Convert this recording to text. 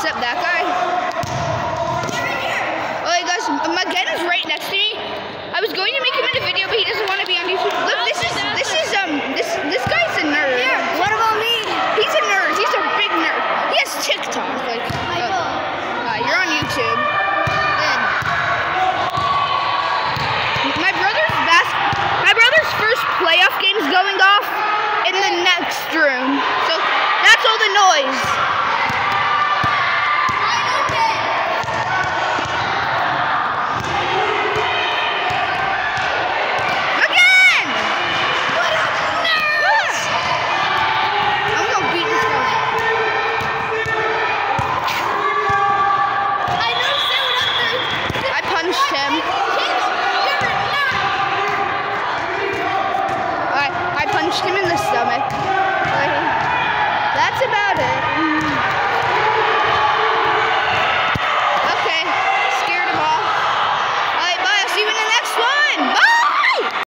except that guy. Oh, you guys, McGinn's right next to me. I was going to make him in a video, but he doesn't want to be on YouTube. Look, this is this is um this this guy's a nerd. Here, what about me? He's a nerd. He's a big nerd. He has TikTok. Punched him in the stomach.